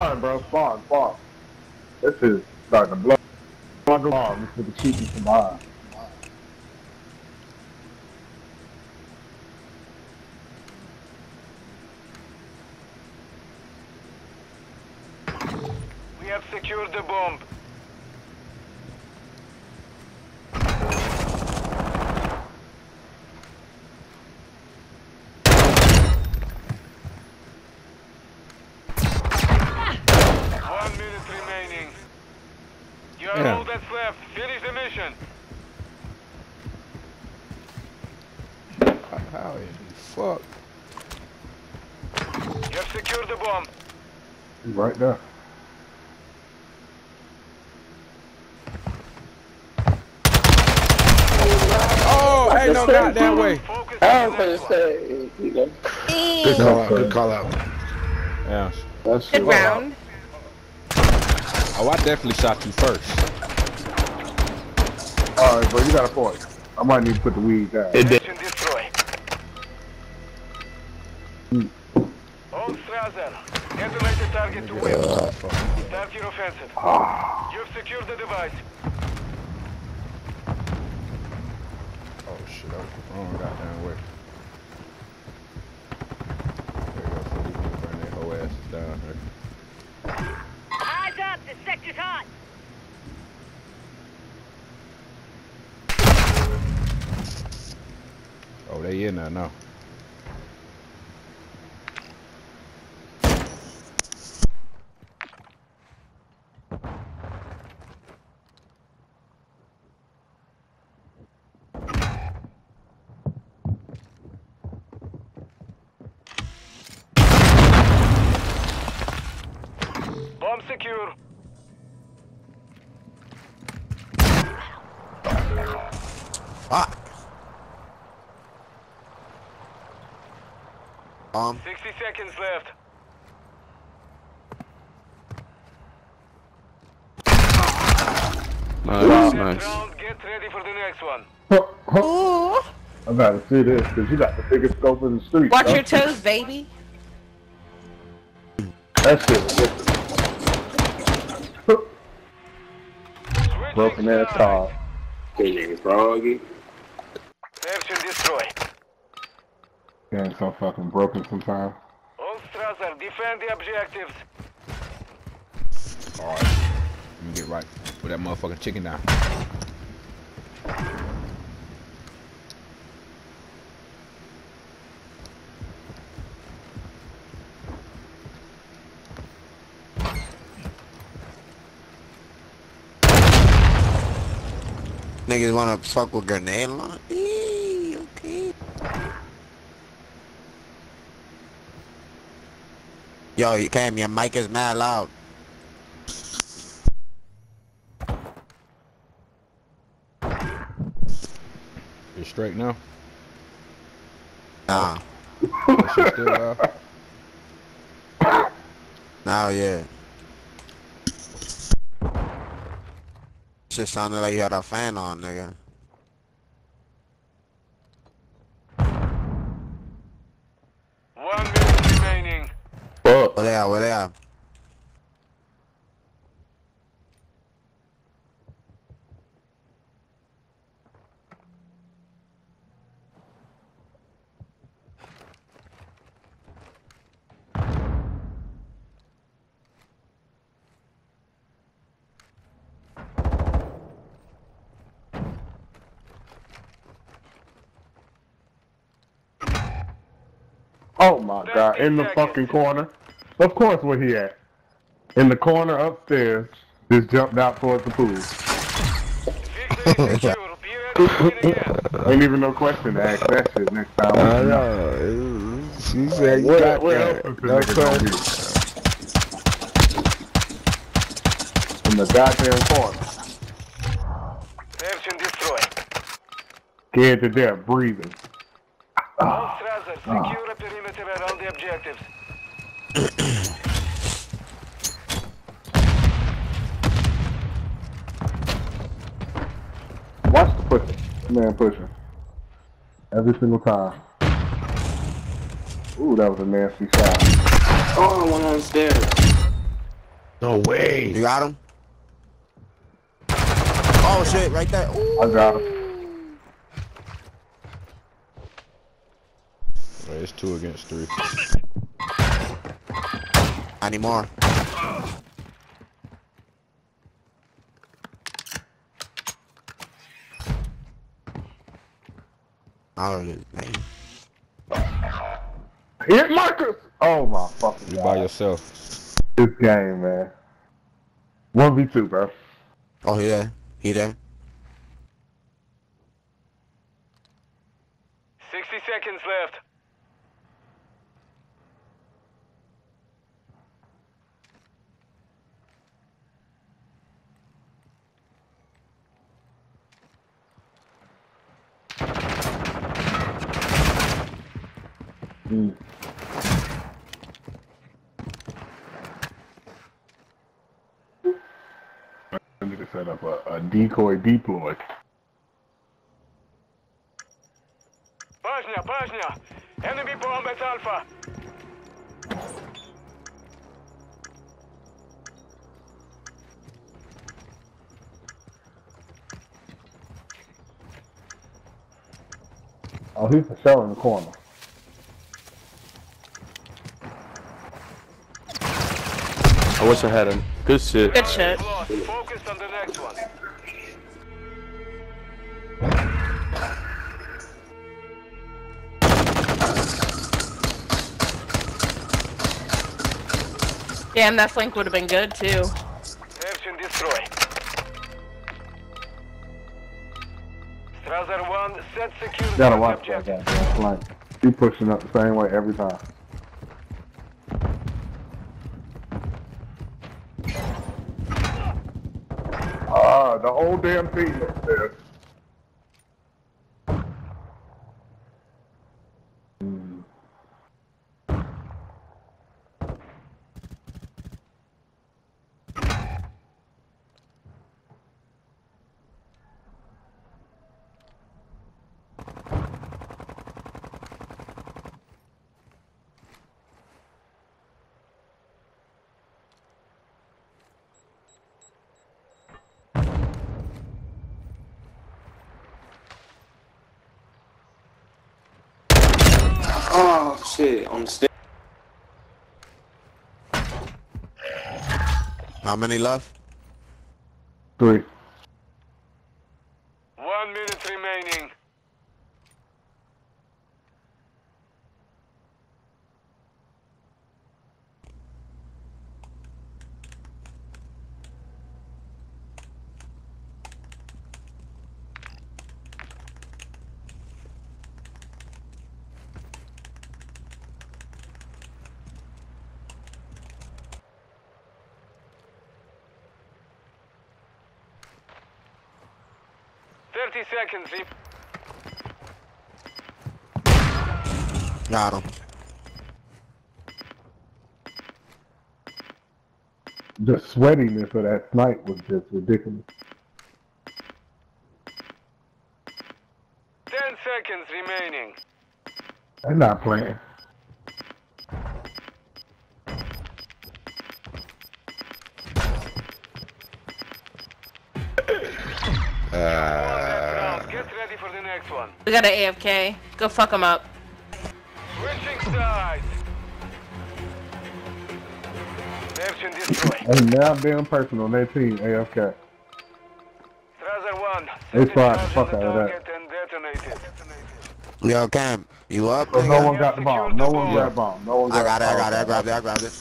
Spawn, bro. Spawn, spawn. This is starting to blow. Fuck along. This is the cheapest from behind. We have secured the bomb. One minute remaining. You are Yeah. all that's left. Finish the mission. How in the fuck? You have secured the bomb. He's right there. Oh, ain't no goddamn way. Focus I was gonna say, you know, Good call call out, out. good Good call out. Yeah. That's Good round. Oh, I definitely shot you first. Alright, bro, you got a point. I might need to put the weed down. It did. Mission destroy. All Strasser. Detonate the target to win. Start your offensive. Ah. You've secured the device. Oh shit, that was the wrong goddamn way. There you go, so we can bring their whole asses down here. Eyes up, the sector's hot. Oh, they in there now. Bomb secure. fuck. Um, 60 seconds left. Nice, Next nice. round, get ready for the next one. Ooh. I gotta see this, because you got the biggest scope in the street. Watch bro. your toes, baby. That shit was different. Switching Broken ass car. hey, froggy. Search and destroy. Getting so fucking broken sometimes. All Strasser, defend the objectives. Alright. Let me get right. Put that motherfucking chicken down. Niggas wanna fuck with grenade launch? Yo, you Cam, your mic is mad loud. You're straight now? Nah, still uh, now yeah. Shit sounded like you had a fan on, nigga. One minute remaining. Oh my god, in the fucking corner. Of course, where he at? In the corner upstairs. Just jumped out towards the pool. Victory secure. Be ready to win again. Ain't even no question to ask that shit next time. I know. She said you Where, got where that. else is No this nigga gonna question. In the goddamn corner. Search and destroy. Scared to death, breathing. All Strasser, secure a perimeter around the objectives. Watch the pushing. Man pushing. Every single time. Ooh, that was a nasty shot. Oh, one on the stairs. No way. You got him? Oh shit, right there. Ooh. I got him. Alright, it's two against three. I need more. Oh, man. Hit Marcus! Oh my fucking You god. by yourself. This game, man. 1v2, bro. Oh, he there. He there. 60 seconds left. I need to set up a, a decoy deploy. Bosnia, Bosnia. Enemy bomb at Alpha. Oh, he's for sure in the corner. I wish I had him. Good shit. Good shit. Focus on the next one. Damn, that flank would have been good too. Search and destroy. Strasser 1, set security Gotta on watch that objective. guy, bro. Like, he pushing up the same way every time. The whole damn team is there. Oh shit, on the stick. How many left? Three. 50 seconds. Got him. The sweatiness of that snipe was just ridiculous. 10 seconds remaining. They're not playing. We got an AFK. Go fuck him up. Switching sides. Search and destroy. Hey, now being personal on their team, AFK. Strasser 1. They set fried the charge fuck on the out of that. target and detonate it. Yo, Cam, you up? So no one got the bomb. No one got the bomb. No one I got got it, I got it, I grabbed it, I grabbed it.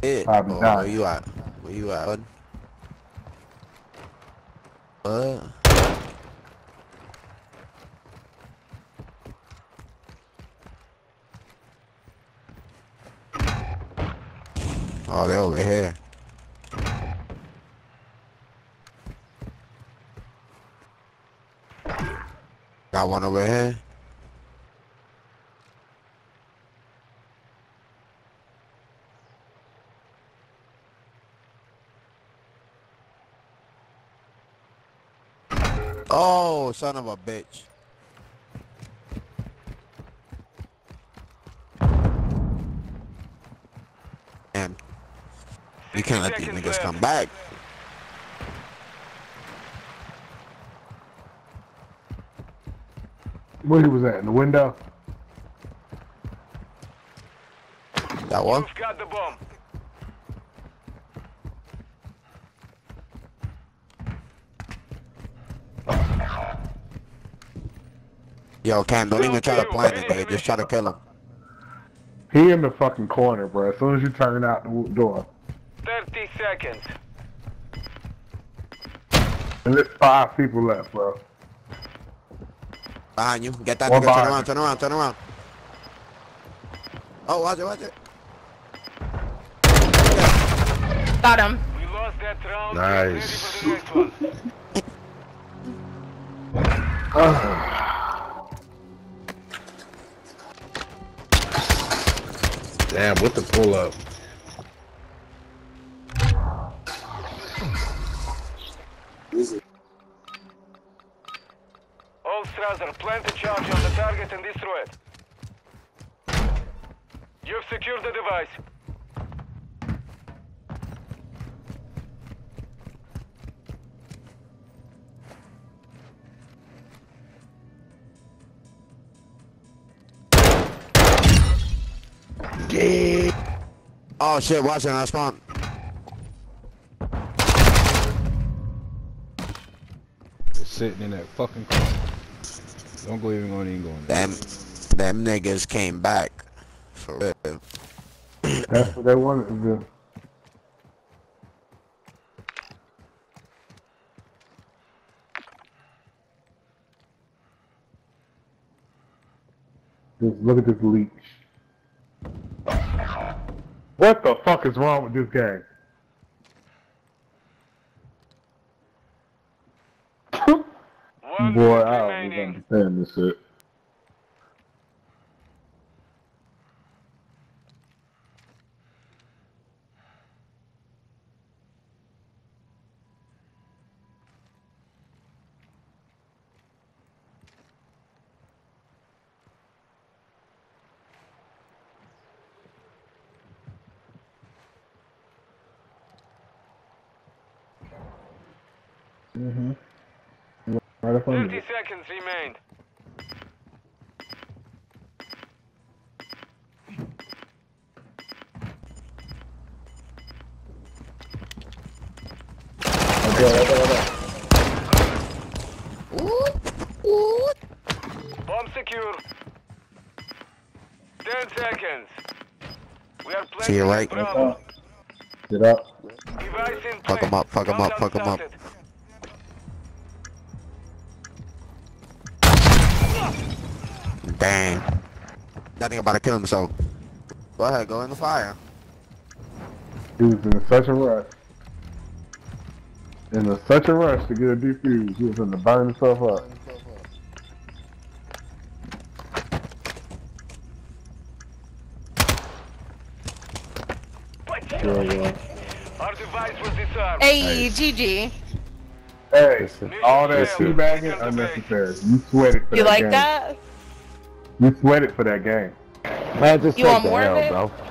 It. I've Oh, dying. where you at? Where you at, bud? What? Oh, they over here. Got one over here. Oh, son of a bitch. Man. You can't let these niggas come back. Where he was at? In the window? That one? Got the bomb. Yo, Cam, don't even try to plant it, nigga. Just try to kill him. He in the fucking corner, bro. As soon as you turn out the door. 30 seconds. And there's five people left, bro. Behind you. Get that One nigga. Turn around, turn around, turn around. Oh, watch it, watch it. Got him. We lost that round. Nice. Get Damn, with the pull up. All Strasser, plant a charge on the target and destroy it. You've secured the device. Oh shit, watch it, I spawn. Just sitting in that fucking corner. Don't go even go even go in there. Them, them niggas came back. For real. That's what they wanted to do. Just look at this leech. What the fuck is wrong with this game? Boy, I don't even understand this shit. Mm-hmm. Right up on 30 you. seconds remain. Okay, okay, okay. Bomb secure. 10 seconds. We are To your planting right. Get up. Device in Fuck 'em place. up, fuck 'em up, Countdown fuck 'em up. Started. Damn. That nigga about to kill himself. Go ahead, go in the fire. He was in such a rush. In a, such a rush to get a defuse. He was going to burn himself up. Yeah, yeah. Our device was disarmed. Hey, GG. Hey, all that Mission teabagging unnecessary. You sweated for You that like game. that? You sweated for that game. Man, just You take want the more of L, it? bro.